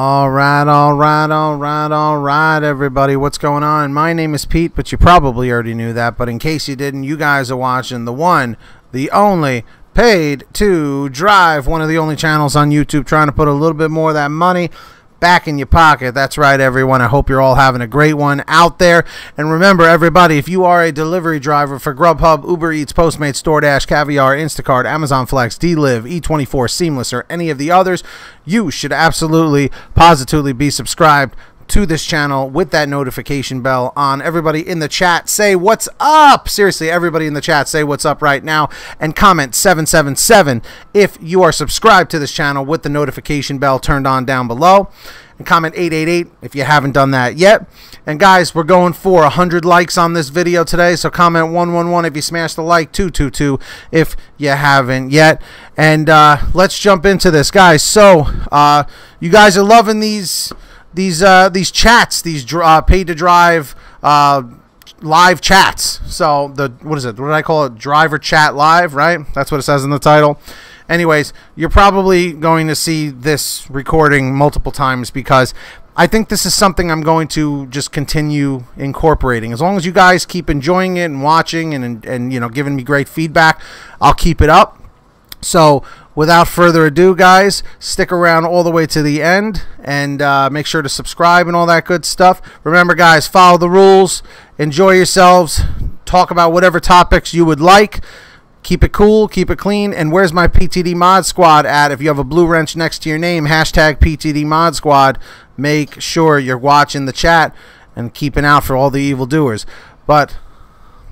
All right, all right, all right, all right, everybody. What's going on? My name is Pete, but you probably already knew that. But in case you didn't, you guys are watching the one, the only paid to drive, one of the only channels on YouTube trying to put a little bit more of that money back in your pocket. That's right, everyone. I hope you're all having a great one out there. And remember, everybody, if you are a delivery driver for Grubhub, Uber Eats, Postmates, DoorDash, Caviar, Instacart, Amazon Flex, DLive, Eat24, Seamless, or any of the others, you should absolutely, positively be subscribed to this channel with that notification bell on. Everybody in the chat, say what's up. Seriously, everybody in the chat, say what's up right now and comment 777 if you are subscribed to this channel with the notification bell turned on down below. And comment 888 if you haven't done that yet. And guys, we're going for 100 likes on this video today. So comment 111 if you smash the like, 222 if you haven't yet. And uh, let's jump into this, guys. So uh, you guys are loving these these uh, these chats, these uh, paid to drive uh, live chats. So the what is it? What did I call it? Driver chat live, right? That's what it says in the title. Anyways, you're probably going to see this recording multiple times because I think this is something I'm going to just continue incorporating. As long as you guys keep enjoying it and watching and and, and you know giving me great feedback, I'll keep it up. So without further ado, guys, stick around all the way to the end and uh, make sure to subscribe and all that good stuff. Remember, guys, follow the rules, enjoy yourselves, talk about whatever topics you would like. Keep it cool, keep it clean. And where's my PTD Mod Squad at? If you have a blue wrench next to your name, hashtag PTD Mod Squad. Make sure you're watching the chat and keeping out for all the evildoers. But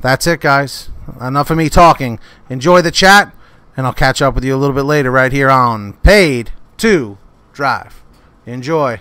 that's it, guys. Enough of me talking. Enjoy the chat and I'll catch up with you a little bit later right here on Paid to Drive. Enjoy.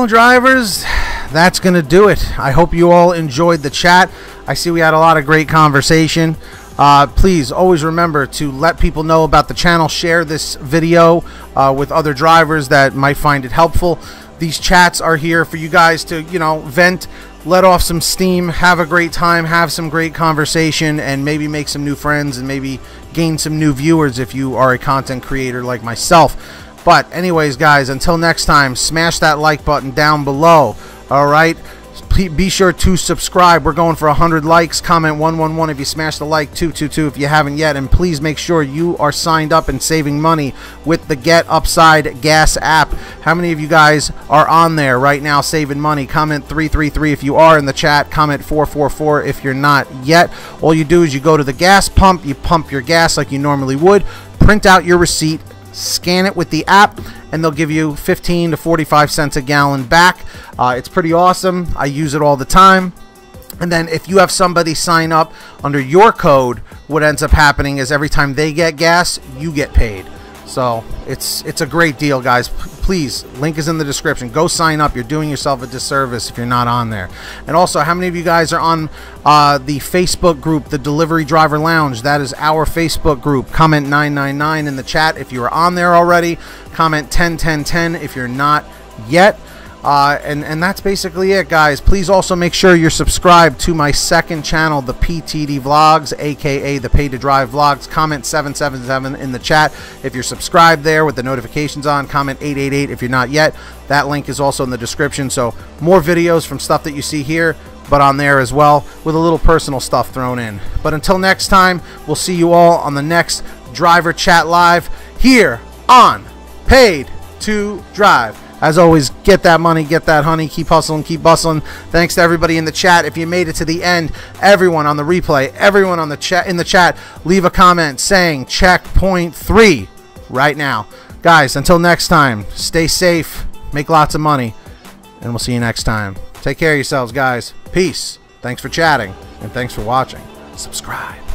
Well, drivers, that's going to do it. I hope you all enjoyed the chat. I see we had a lot of great conversation. Uh, please always remember to let people know about the channel. Share this video uh, with other drivers that might find it helpful. These chats are here for you guys to, you know, vent, let off some steam, have a great time, have some great conversation, and maybe make some new friends and maybe gain some new viewers if you are a content creator like myself. But anyways, guys, until next time, smash that like button down below. All right be sure to subscribe. We're going for 100 likes. Comment 111 if you smash the like, 222 if you haven't yet. And please make sure you are signed up and saving money with the GetUpside Gas app. How many of you guys are on there right now saving money? Comment 333 if you are in the chat. Comment 444 if you're not yet. All you do is you go to the gas pump, you pump your gas like you normally would, print out your receipt, scan it with the app and they'll give you 15 to 45 cents a gallon back. Uh, it's pretty awesome. I use it all the time. And then if you have somebody sign up under your code, what ends up happening is every time they get gas, you get paid. So it's it's a great deal, guys. Please, link is in the description. Go sign up. You're doing yourself a disservice if you're not on there. And also, how many of you guys are on uh, the Facebook group, the Delivery Driver Lounge? That is our Facebook group. Comment 999 in the chat if you are on there already. Comment 101010 if you're not yet. Uh, and, and that's basically it, guys. Please also make sure you're subscribed to my second channel, the PTD Vlogs, aka the Paid to Drive Vlogs. Comment 777 in the chat if you're subscribed there with the notifications on. Comment 888 if you're not yet. That link is also in the description. So, more videos from stuff that you see here, but on there as well, with a little personal stuff thrown in. But until next time, we'll see you all on the next Driver Chat Live here on Paid to Drive. As always, get that money, get that honey, keep hustling, keep bustling. Thanks to everybody in the chat. If you made it to the end, everyone on the replay, everyone on the chat in the chat, leave a comment saying checkpoint three right now. Guys, until next time, stay safe, make lots of money, and we'll see you next time. Take care of yourselves, guys. Peace. Thanks for chatting, and thanks for watching. Subscribe.